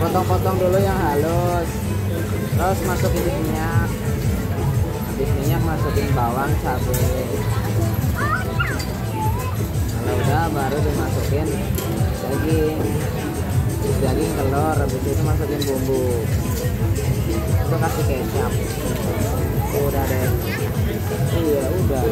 potong-potong dulu yang halus. Terus masukin minyak. Habis minyak masukin bawang cabai kalau udah baru dimasukin daging. Terus daging telur. Habis itu masukin bumbu. Itu kasih kecap. Udah deh. Iya udah.